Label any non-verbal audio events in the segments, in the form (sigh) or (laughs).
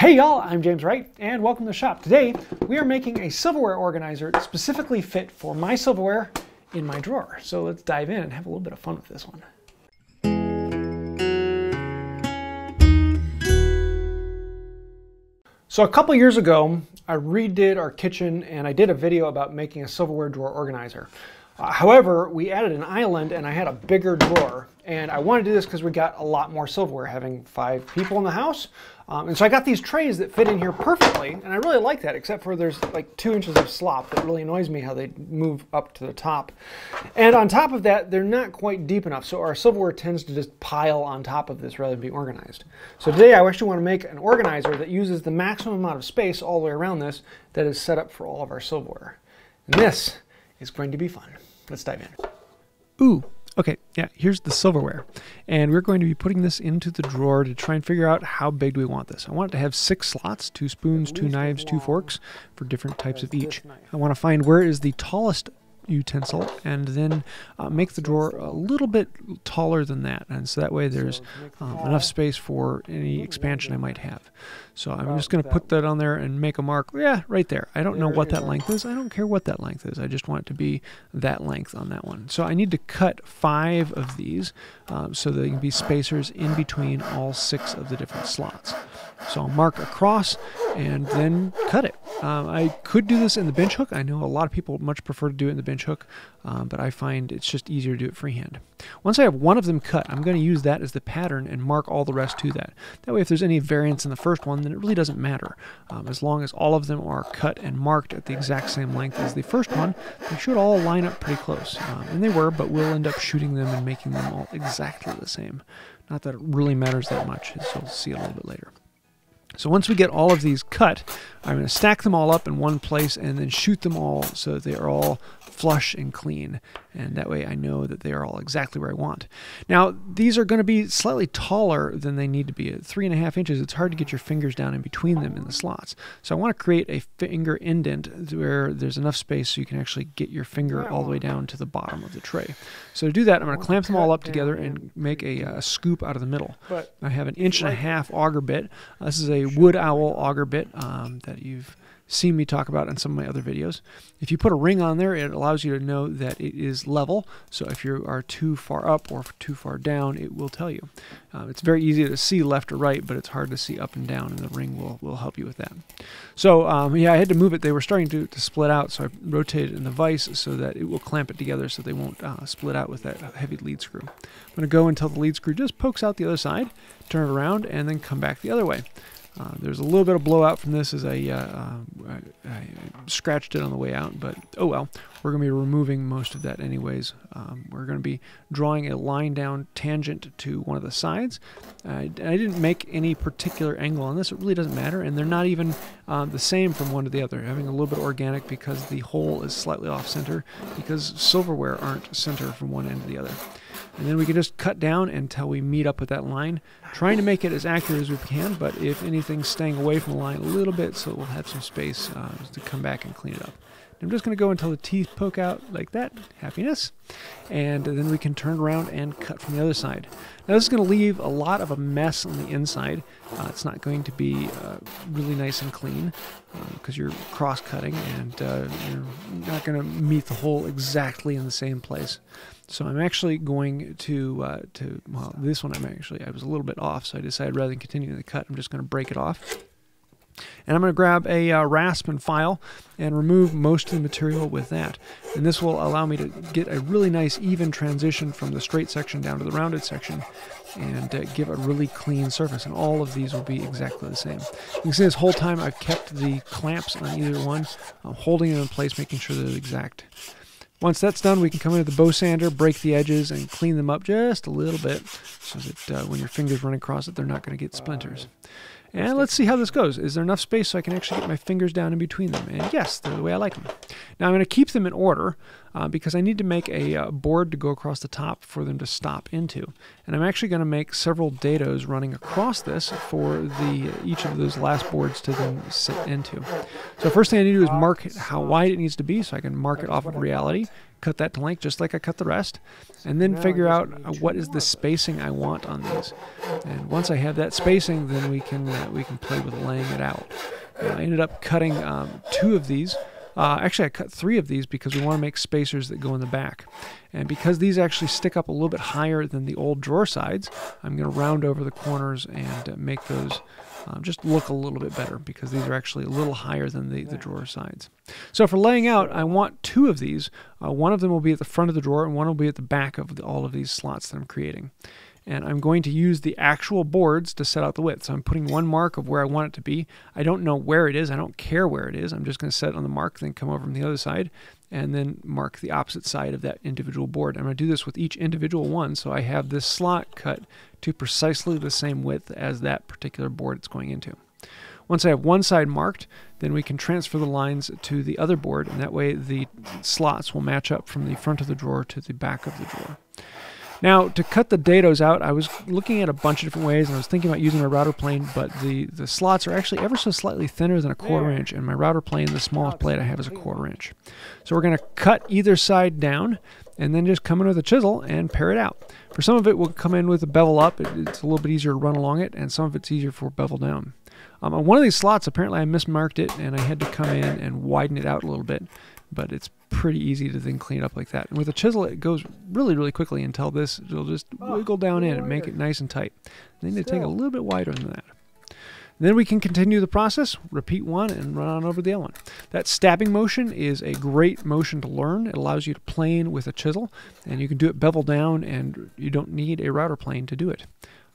Hey y'all, I'm James Wright and welcome to the shop. Today we are making a silverware organizer specifically fit for my silverware in my drawer. So let's dive in and have a little bit of fun with this one. So a couple years ago, I redid our kitchen and I did a video about making a silverware drawer organizer. Uh, however, we added an island and I had a bigger drawer. And I wanted to do this because we got a lot more silverware, having five people in the house. Um, and so I got these trays that fit in here perfectly, and I really like that, except for there's like two inches of slop that really annoys me how they move up to the top. And on top of that, they're not quite deep enough, so our silverware tends to just pile on top of this rather than be organized. So today I actually want to make an organizer that uses the maximum amount of space all the way around this that is set up for all of our silverware. And this is going to be fun. Let's dive in. Ooh, okay, yeah, here's the silverware. And we're going to be putting this into the drawer to try and figure out how big we want this. I want it to have six slots, two spoons, two knives, two forks for different types of each. I want to find where is the tallest utensil and then uh, make the drawer a little bit taller than that. And so that way there's um, enough space for any expansion I might have. So I'm just going to put that on there and make a mark. Yeah right there. I don't know what that length is. I don't care what that length is. I just want it to be that length on that one. So I need to cut five of these um, so they can be spacers in between all six of the different slots. So I'll mark across and then cut it. Um, I could do this in the bench hook. I know a lot of people much prefer to do it in the bench hook, um, but I find it's just easier to do it freehand. Once I have one of them cut, I'm going to use that as the pattern and mark all the rest to that. That way if there's any variance in the first one, then it really doesn't matter. Um, as long as all of them are cut and marked at the exact same length as the first one, they should all line up pretty close. Um, and they were, but we'll end up shooting them and making them all exactly the same. Not that it really matters that much, as you'll see a little bit later. So once we get all of these cut, I'm going to stack them all up in one place and then shoot them all so that they are all flush and clean. And that way I know that they are all exactly where I want. Now, these are going to be slightly taller than they need to be. At three and a half inches, it's hard to get your fingers down in between them in the slots. So I want to create a finger indent where there's enough space so you can actually get your finger all the way down to the bottom of the tray. So to do that, I'm going to clamp them all up together and make a, a scoop out of the middle. I have an inch and a half auger bit. Uh, this is a wood owl auger bit um, that you've seen me talk about in some of my other videos. If you put a ring on there, it allows you to know that it is level. So if you are too far up or too far down, it will tell you. Uh, it's very easy to see left or right, but it's hard to see up and down, and the ring will, will help you with that. So um, yeah, I had to move it. They were starting to, to split out, so I rotated in the vise so that it will clamp it together so they won't uh, split out with that heavy lead screw. I'm going to go until the lead screw just pokes out the other side, turn it around, and then come back the other way. Uh, there's a little bit of blowout from this as I, uh, uh, I, I, scratched it on the way out, but oh well. We're going to be removing most of that anyways. Um, we're going to be drawing a line down tangent to one of the sides. I didn't make any particular angle on this. It really doesn't matter, and they're not even uh, the same from one to the other. Having a little bit organic because the hole is slightly off center because silverware aren't center from one end to the other. And then we can just cut down until we meet up with that line, trying to make it as accurate as we can, but if anything's staying away from the line a little bit so we'll have some space uh, to come back and clean it up. I'm just going to go until the teeth poke out like that. Happiness. And then we can turn around and cut from the other side. Now this is going to leave a lot of a mess on the inside. Uh, it's not going to be uh, really nice and clean because uh, you're cross-cutting and uh, you're not going to meet the hole exactly in the same place. So I'm actually going to, uh, to well, this one I'm actually, I was a little bit off, so I decided rather than continuing the cut, I'm just going to break it off. And I'm going to grab a uh, rasp and file and remove most of the material with that. And this will allow me to get a really nice even transition from the straight section down to the rounded section and uh, give a really clean surface. And all of these will be exactly the same. You can see this whole time I've kept the clamps on either one, I'm holding them in place, making sure they're exact. Once that's done, we can come in with the bow sander, break the edges, and clean them up just a little bit so that uh, when your fingers run across it, they're not going to get splinters. And let's see how this goes. Is there enough space so I can actually get my fingers down in between them? And yes, they're the way I like them. Now I'm going to keep them in order uh, because I need to make a uh, board to go across the top for them to stop into. And I'm actually going to make several dados running across this for the each of those last boards to then sit into. So first thing I need to do is mark how wide it needs to be so I can mark it off of reality cut that to length just like I cut the rest, and then figure out uh, what is the spacing I want on these. And once I have that spacing, then we can uh, we can play with laying it out. Uh, I ended up cutting um, two of these. Uh, actually, I cut three of these because we want to make spacers that go in the back. And because these actually stick up a little bit higher than the old drawer sides, I'm going to round over the corners and uh, make those um, just look a little bit better because these are actually a little higher than the, the drawer sides. So for laying out, I want two of these. Uh, one of them will be at the front of the drawer and one will be at the back of the, all of these slots that I'm creating. And I'm going to use the actual boards to set out the width. So I'm putting one mark of where I want it to be. I don't know where it is. I don't care where it is. I'm just going to set it on the mark, then come over from the other side, and then mark the opposite side of that individual board. I'm going to do this with each individual one, so I have this slot cut to precisely the same width as that particular board it's going into. Once I have one side marked, then we can transfer the lines to the other board, and that way the slots will match up from the front of the drawer to the back of the drawer. Now, to cut the dados out, I was looking at a bunch of different ways, and I was thinking about using a router plane, but the, the slots are actually ever so slightly thinner than a quarter inch, and my router plane, the smallest blade I have is a quarter inch. So we're going to cut either side down, and then just come in with a chisel and pare it out. For some of it, we'll come in with a bevel up. It, it's a little bit easier to run along it, and some of it's easier for bevel down. Um, on one of these slots, apparently I mismarked it, and I had to come in and widen it out a little bit. But it's pretty easy to then clean it up like that. And with a chisel, it goes really, really quickly until this it'll just Oh, wiggle down in and make it nice and tight. Then you take a little bit wider than that. Then we can continue the process, repeat one, and run on over the other one. That stabbing motion is a great motion to learn. It allows you to plane with a chisel, and you can do it bevel down, and you don't need a router plane to do it.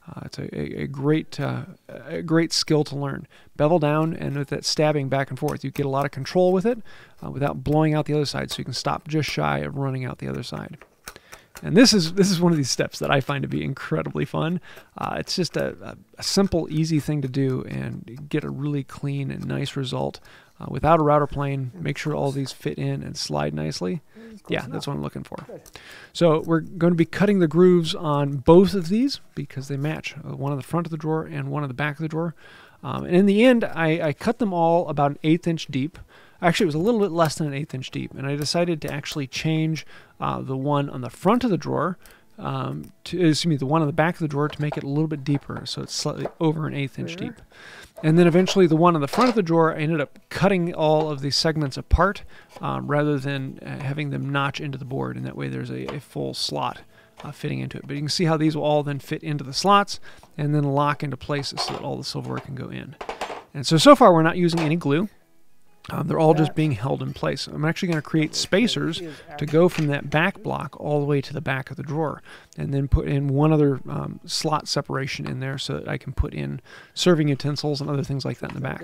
Uh, it's a, a, great uh, a great skill to learn. Bevel down, and with that stabbing back and forth, you get a lot of control with it uh, without blowing out the other side, so you can stop just shy of running out the other side. And this is this is one of these steps that I find to be incredibly fun. Uh, it's just a, a simple, easy thing to do and get a really clean and nice result uh, without a router plane. Make sure all these fit in and slide nicely. Yeah, that's what I'm looking for. So we're going to be cutting the grooves on both of these because they match. uh, One on the front of the drawer and one on the back of the drawer. Um, and in the end, I, I cut them all about an eighth inch deep. Actually, it was a little bit less than an eighth inch deep, and I decided to actually change uh, the one on the front of the drawer um, to excuse me, the one on the back of the drawer to make it a little bit deeper, so it's slightly over an eighth inch deep. And then eventually, the one on the front of the drawer, I ended up cutting all of these segments apart um, rather than uh, having them notch into the board, and that way there's a, a full slot uh, fitting into it. But you can see how these will all then fit into the slots and then lock into place so that all the silverware can go in. And so, so far, we're not using any glue. Um, they're all just being held in place. I'm actually going to create spacers to go from that back block all the way to the back of the drawer and then put in one other um, slot separation in there so that I can put in serving utensils and other things like that in the back.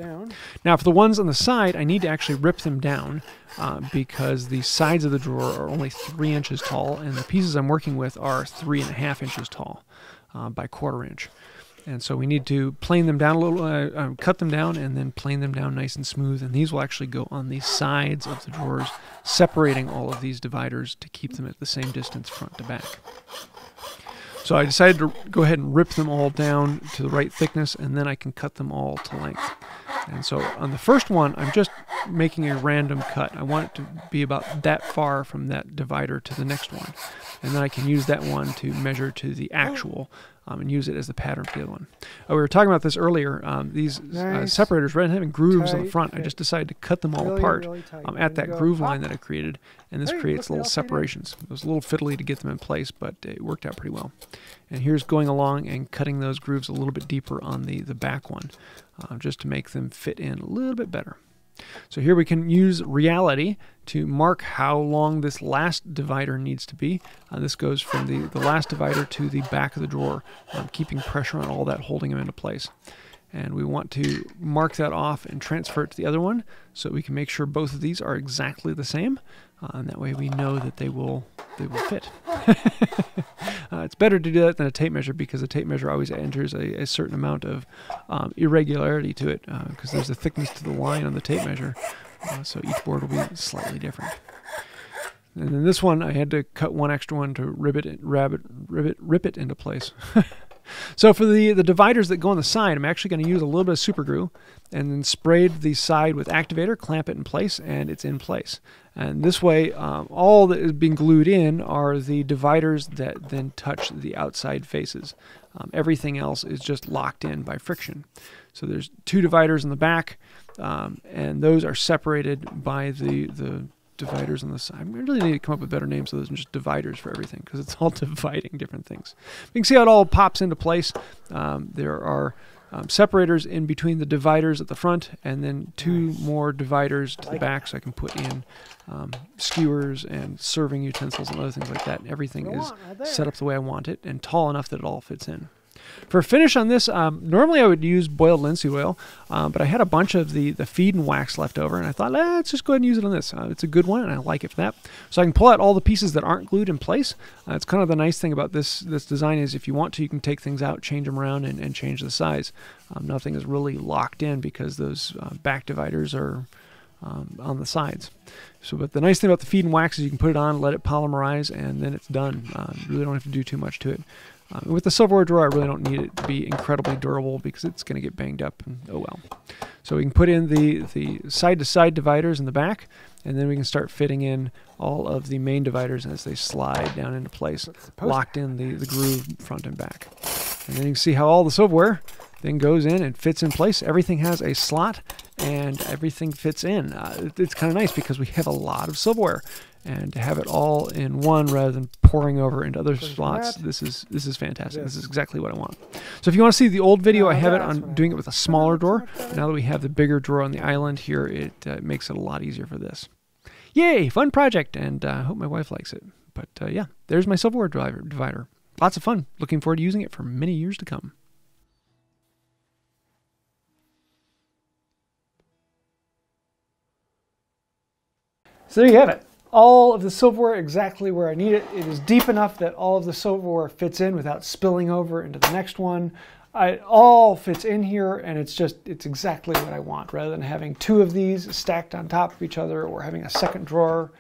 Now, for the ones on the side, I need to actually rip them down uh, because the sides of the drawer are only three inches tall and the pieces I'm working with are three and a half inches tall uh, by quarter inch. And so we need to plane them down a little, uh, uh, cut them down, and then plane them down nice and smooth. And these will actually go on the sides of the drawers, separating all of these dividers to keep them at the same distance front to back. So I decided to go ahead and rip them all down to the right thickness, and then I can cut them all to length. And so on the first one, I'm just making a random cut. I want it to be about that far from that divider to the next one. And then I can use that one to measure to the actual um, and use it as the pattern for the other one. Uh, we were talking about this earlier. Um, these uh, separators, rather than having grooves on the tight front, I just decided to cut them all Really, apart really um, at that groove line that I created. And this Hey, creates little they all fit in. separations. It was a little fiddly to get them in place, but it worked out pretty well. And here's going along and cutting those grooves a little bit deeper on the, the back one, uh, just to make them fit in a little bit better. So here we can use reality to mark how long this last divider needs to be. Uh, this goes from the, the last divider to the back of the drawer, um, keeping pressure on all that, holding them into place. And we want to mark that off and transfer it to the other one so we can make sure both of these are exactly the same. Uh, and that way we know that they will they will fit. (laughs) uh, it's better to do that than a tape measure because a tape measure always enters a, a certain amount of um, irregularity to it because there's a thickness to the line on the tape measure. Uh, so each board will be slightly different. And then this one, I had to cut one extra one to rivet it, rabbit, rivet, rip it into place. (laughs) So for the, the dividers that go on the side, I'm actually going to use a little bit of super glue and then sprayed the side with activator, clamp it in place, and it's in place. And this way, um, all that is being glued in are the dividers that then touch the outside faces. Um, everything else is just locked in by friction. So there's two dividers in the back, um, and those are separated by the, the dividers on the side. I really need to come up with better names so those are just dividers for everything because it's all (laughs) dividing different things. You can see how it all pops into place. Um, there are um, separators in between the dividers at the front and then two more dividers to the back so I can put in um, skewers and serving utensils and other things like that. Everything Go is set up the way I want it and tall enough that it all fits in. For finish on this, um, normally I would use boiled linseed oil, um, but I had a bunch of the, the Feed-N-Wax left over, and I thought, let's just go ahead and use it on this. Uh, it's a good one, and I like it for that. So I can pull out all the pieces that aren't glued in place. Uh, it's kind of the nice thing about this this design is if you want to, you can take things out, change them around, and, and change the size. Um, nothing is really locked in because those uh, back dividers are um, on the sides. So, but the nice thing about the Feed-N-Wax is you can put it on, let it polymerize, and then it's done. Uh, you really don't have to do too much to it. Uh, with the silverware drawer, I really don't need it to be incredibly durable because it's going to get banged up. And, oh well. So we can put in the the side to side dividers in the back, and then we can start fitting in all of the main dividers as they slide down into place, locked in the, the groove front and back. And then you can see how all the silverware then goes in and fits in place. Everything has a slot and everything fits in. Uh, it's kind of nice because we have a lot of silverware and to have it all in one rather than pouring over into other slots this is this is fantastic. This is exactly what i want. So if you want to see the old video i have it on doing it with a smaller drawer. now that we have the bigger drawer on the island here it uh, makes it a lot easier for this. Yay! Fun project and uh, i uh, hope my wife likes it. But uh, yeah there's my silverware driver, divider. Lots of fun. Looking forward to using it for many years to come. So there you have it all of the silverware exactly where I need it. It is deep enough that all of the silverware fits in without spilling over into the next one. It all fits in here and it's just, it's exactly what I want. Rather than having two of these stacked on top of each other or having a second drawer,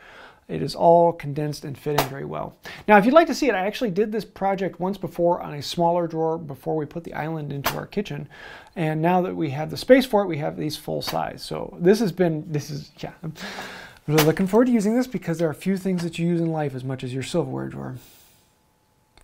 it is all condensed and fit in very well. Now, if you'd like to see it, I actually did this project once before on a smaller drawer before we put the island into our kitchen. And now that we have the space for it, we have these full size. So this has been, this is, yeah. Really looking forward to using this because there are a few things that you use in life as much as your silverware drawer.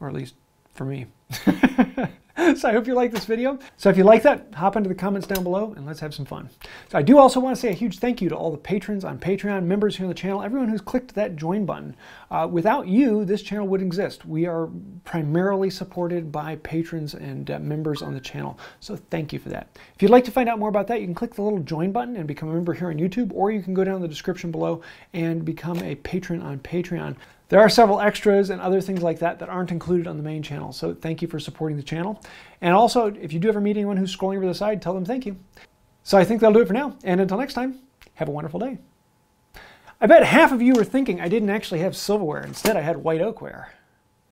Or at least for me. (laughs) (laughs) so I hope you like this video. So if you like that, hop into the comments down below and let's have some fun. So I do also want to say a huge thank you to all the patrons on Patreon, members here on the channel, everyone who's clicked that join button. Uh, without you, this channel would exist. We are primarily supported by patrons and uh, members on the channel. So thank you for that. If you'd like to find out more about that, you can click the little join button and become a member here on YouTube, or you can go down in the description below and become a patron on Patreon. There are several extras and other things like that that aren't included on the main channel, so thank you for supporting the channel. And also, if you do ever meet anyone who's scrolling over the side, tell them thank you. So I think that'll do it for now, and until next time, have a wonderful day. I bet half of you were thinking I didn't actually have silverware, instead I had white oakware.